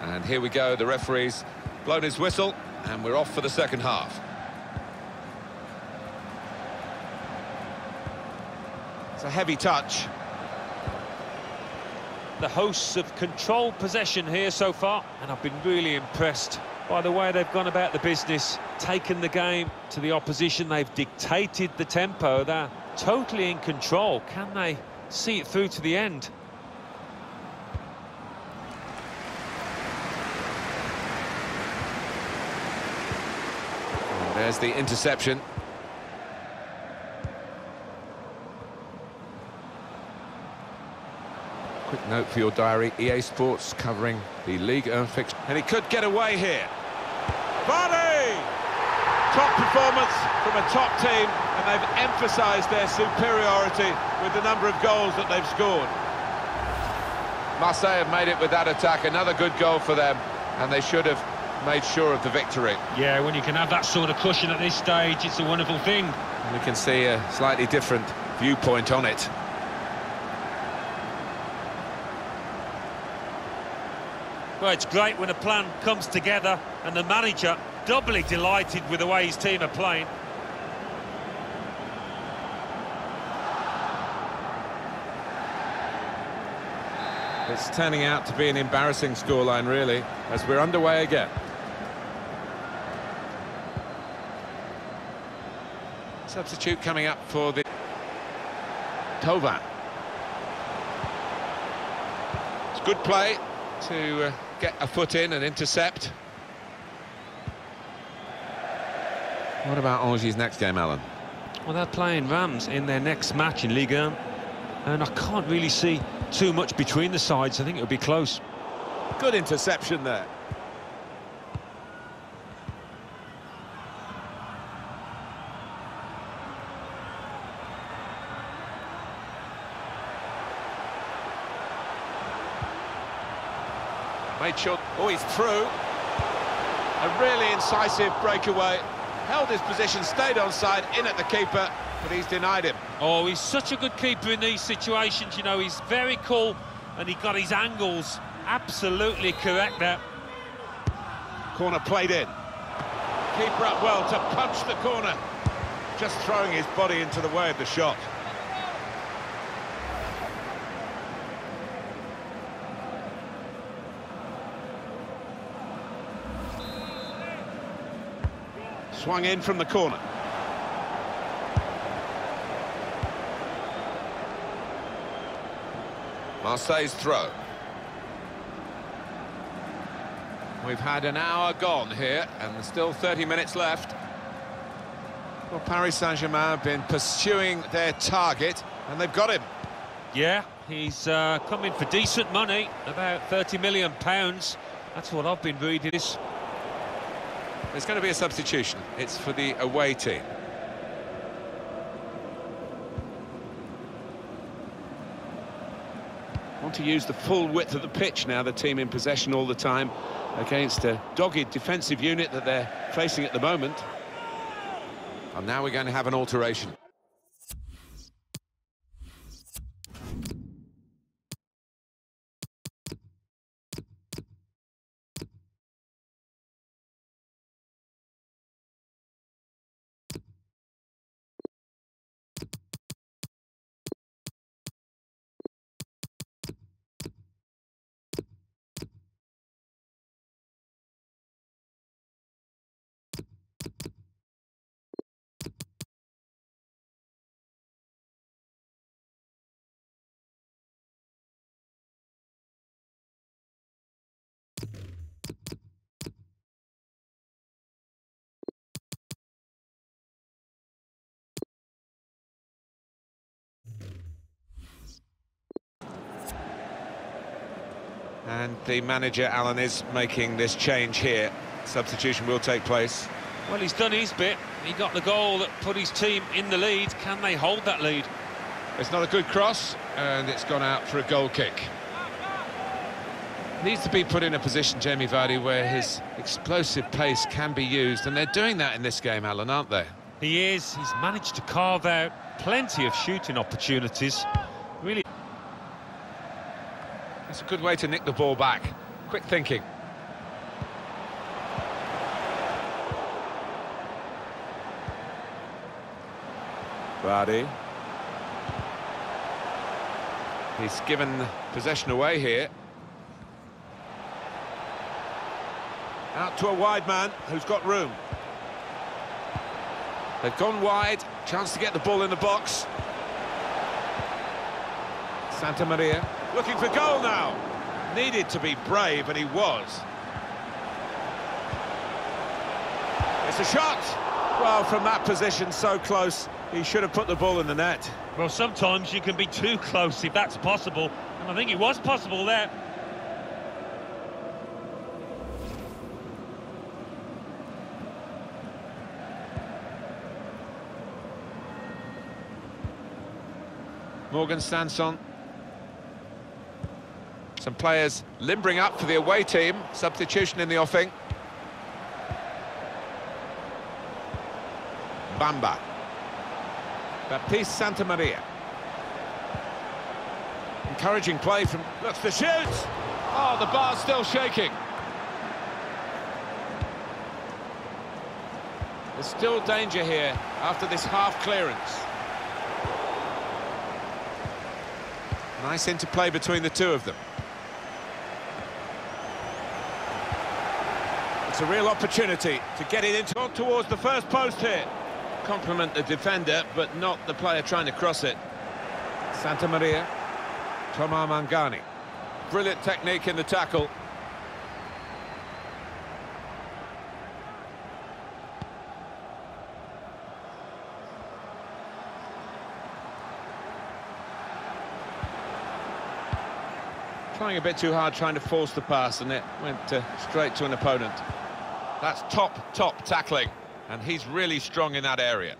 And here we go, the referee's blown his whistle, and we're off for the second half. It's a heavy touch. The hosts have controlled possession here so far, and I've been really impressed by the way they've gone about the business, taken the game to the opposition, they've dictated the tempo, they're totally in control. Can they see it through to the end? And there's the interception. Quick note for your diary, EA Sports covering the League and fixture. And he could get away here. Vardy! Top performance from a top team, and they've emphasised their superiority with the number of goals that they've scored. Marseille have made it with that attack, another good goal for them, and they should have made sure of the victory. Yeah, when you can have that sort of cushion at this stage, it's a wonderful thing. And we can see a slightly different viewpoint on it. Well, it's great when a plan comes together and the manager doubly delighted with the way his team are playing. It's turning out to be an embarrassing scoreline, really, as we're underway again. Substitute coming up for the Thauvin. It's good play to uh, get a foot in and intercept. What about Angers' next game, Alan? Well, they're playing Reims in their next match in Ligue 1, and I can't really see too much between the sides. I think it'll be close. Good interception there. Made sure. Oh, he's through. A really incisive breakaway. Held his position, stayed on side, in at the keeper, but he's denied him. Oh, he's such a good keeper in these situations, you know, he's very cool, and he got his angles absolutely correct there. Corner played in. Keeper up well to punch the corner. Just throwing his body into the way of the shot. Swung in from the corner. Marseille's throw. We've had an hour gone here, and there's still 30 minutes left. Well, Paris Saint-Germain have been pursuing their target, and they've got him. Yeah, he's uh, coming for decent money, about 30 million pounds. That's what I've been reading. There's going to be a substitution. It's for the away team. Want to use the full width of the pitch now, the team in possession all the time against a dogged defensive unit that they're facing at the moment. And now we're going to have an alteration. And the manager, Alan, is making this change here. Substitution will take place. Well, he's done his bit. He got the goal that put his team in the lead. Can they hold that lead? It's not a good cross, and it's gone out for a goal kick. Needs to be put in a position, Jamie Vardy, where his explosive pace can be used, and they're doing that in this game, Alan, aren't they? He is. He's managed to carve out plenty of shooting opportunities. Really. It's a good way to nick the ball back. Quick thinking. Vardy. He's given possession away here. Out to a wide man who's got room. They've gone wide, chance to get the ball in the box. Santamaria looking for goal now. Needed to be brave, and he was. It's a shot. Well, from that position, so close, he should have put the ball in the net. Well, sometimes you can be too close if that's possible, and I think it was possible there. Morgan Sanson. Some players limbering up for the away team. Substitution in the offing. Bamba. Baptiste Santamaria. Encouraging play from... Looks to shoot! Oh, the bar's still shaking. There's still danger here after this half clearance. Nice interplay between the two of them. It's a real opportunity to get it into towards the first post here. Compliment the defender, but not the player trying to cross it. Santamaria, Thomas Mangani. Brilliant technique in the tackle. Trying a bit too hard, trying to force the pass, and it went uh, straight to an opponent. That's top, top tackling, and he's really strong in that area.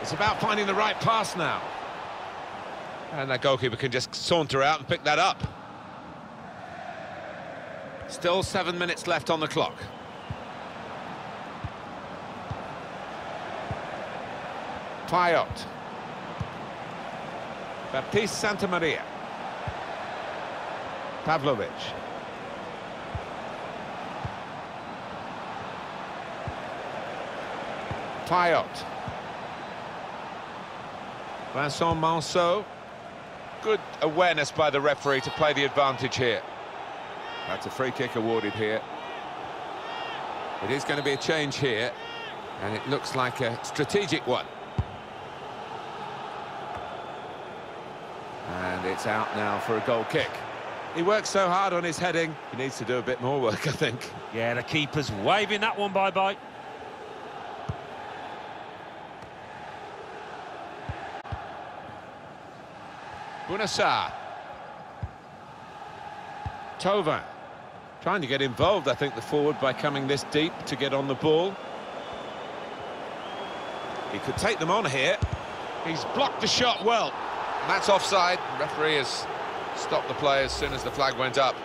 It's about finding the right pass now. And that goalkeeper can just saunter out and pick that up. Still seven minutes left on the clock. Payet. Baptiste Santamaria. Pavlovic. Payet. Vincent Manceau. Good awareness by the referee to play the advantage here. That's a free kick awarded here. It is going to be a change here, and it looks like a strategic one. And it's out now for a goal kick. He works so hard on his heading, he needs to do a bit more work, I think. Yeah, the keeper's waving that one bye-bye. Bunassar. Thauvin. Trying to get involved, I think, the forward by coming this deep to get on the ball. He could take them on here. He's blocked the shot well. And that's offside. The referee has stopped the play as soon as the flag went up.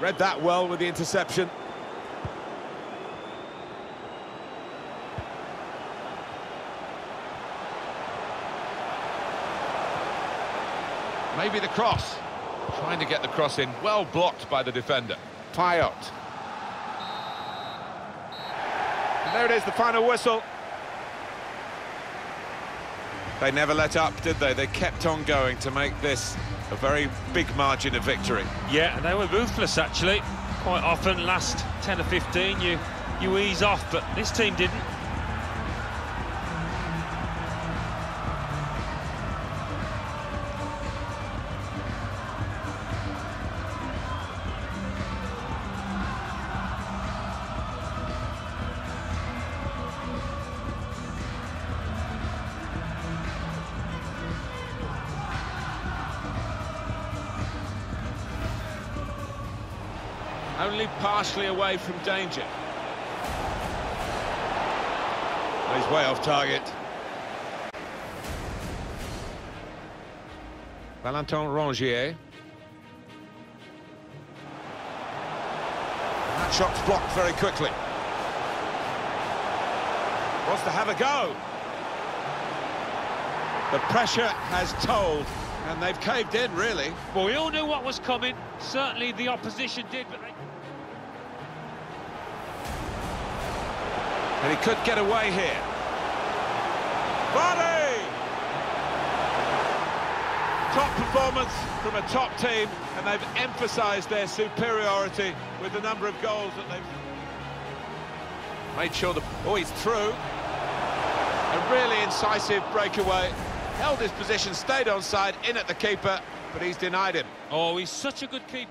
Read that well with the interception. Maybe the cross. Trying to get the cross in. Well blocked by the defender. Payet. And there it is, the final whistle. They never let up, did they? They kept on going to make this a very big margin of victory. Yeah, and they were ruthless, actually. Quite often, last 10 or 15, you, you ease off, but this team didn't. Only partially away from danger. He's way off target. Valentin Rongier. That shot's blocked very quickly. Wants to have a go. The pressure has told, and they've caved in, really. Well, we all knew what was coming. Certainly the opposition did, but they... And he could get away here. Vardy! Top performance from a top team, and they've emphasised their superiority with the number of goals that they've... Made sure the... Oh, he's through. A really incisive breakaway. Held his position, stayed on side, in at the keeper, but he's denied him. Oh, he's such a good keeper.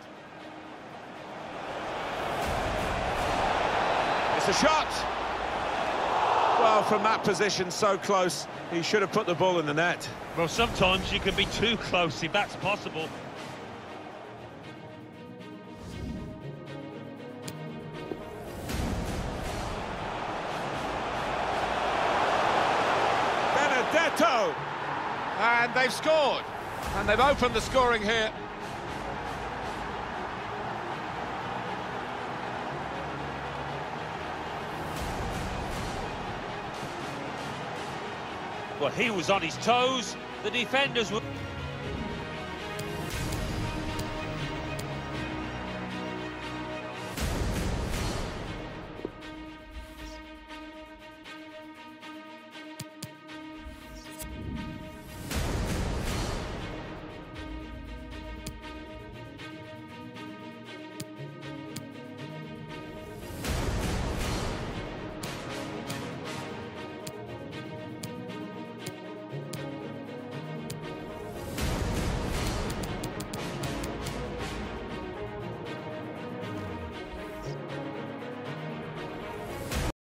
It's a shot! Well, from that position, so close, he should have put the ball in the net. Well, sometimes you can be too close, if that's possible. Benedetto! And they've scored. And they've opened the scoring here. Well, he was on his toes. The defenders were...